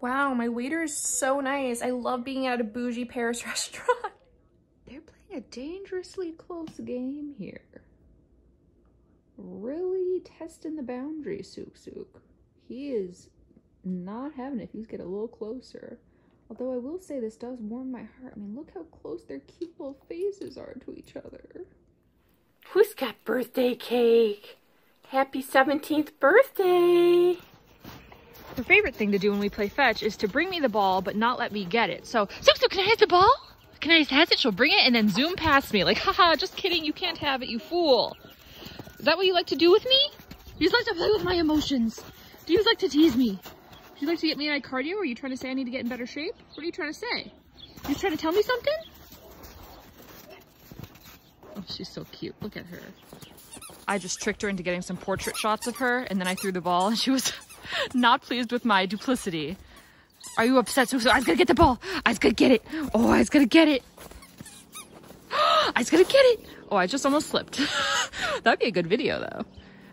Wow, my waiter is so nice. I love being at a bougie Paris restaurant. They're playing a dangerously close game here. Really testing the boundary, Sook Sook. He is not having it. He's getting a little closer. Although I will say this does warm my heart. I mean, look how close their cute little faces are to each other. Who's got birthday cake? Happy 17th birthday! Her favorite thing to do when we play fetch is to bring me the ball, but not let me get it. So, Sook, can I have the ball? Can I have it? She'll bring it and then zoom past me. Like, haha, just kidding. You can't have it, you fool. Is that what you like to do with me? You just like to play with my emotions. Do you like to tease me? Do you like to get me on cardio? Are you trying to say I need to get in better shape? What are you trying to say? You trying to tell me something? Oh, she's so cute. Look at her. I just tricked her into getting some portrait shots of her, and then I threw the ball, and she was not pleased with my duplicity. Are you upset? So, I was gonna get the ball. I was gonna get it. Oh, I was gonna get it. I was gonna get it. Oh, I just almost slipped. That'd be a good video, though.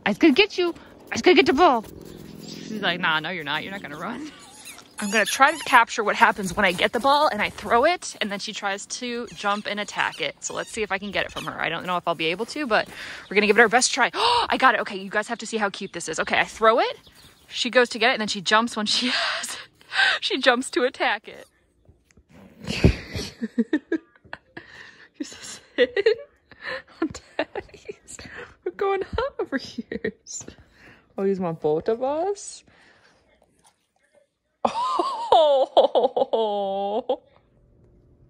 I was gonna get you. I was gonna get the ball. She's like, nah, no, you're not. You're not gonna run. I'm gonna try to capture what happens when I get the ball and I throw it, and then she tries to jump and attack it. So let's see if I can get it from her. I don't know if I'll be able to, but we're gonna give it our best try. Oh, I got it. Okay, you guys have to see how cute this is. Okay, I throw it. She goes to get it, and then she jumps when she has it. She jumps to attack it. You're so sick. I'm daddy's. We're going hot over here. Oh, you want both of us? Oh.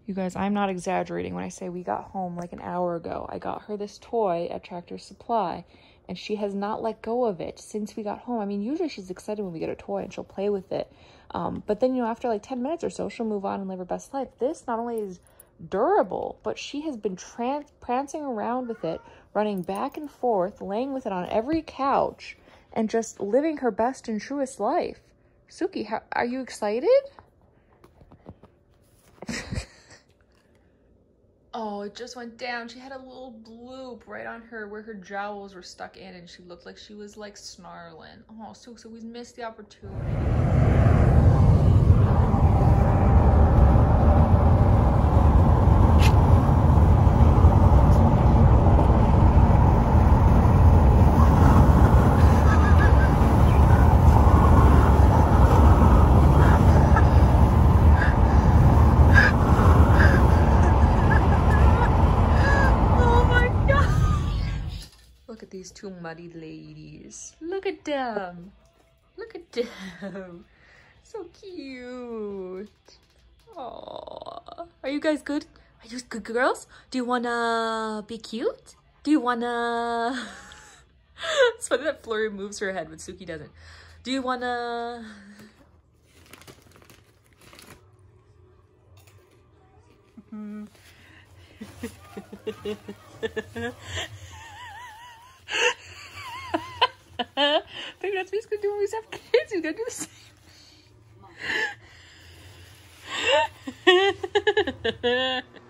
You guys, I'm not exaggerating when I say we got home like an hour ago. I got her this toy at Tractor Supply, and she has not let go of it since we got home. I mean, usually she's excited when we get a toy and she'll play with it. Um, but then, you know, after like 10 minutes or so, she'll move on and live her best life. This not only is durable, but she has been tran- prancing around with it, running back and forth, laying with it on every couch, and just living her best and truest life. Suki, how, are you excited? Oh, it just went down. She had a little bloop right on her where her jowls were stuck in, and she looked like she was like snarling. Oh, so so we missed the opportunity. These two muddy ladies. Look at them. Look at them. So cute. Aww. Are you guys good? Are you good girls? Do you wanna be cute? Do you wanna... it's funny that Flurry moves her head, but Suki doesn't. Do you wanna... Mm-hmm. Maybe that's what he's gonna do when we have kids. He's gonna do the same.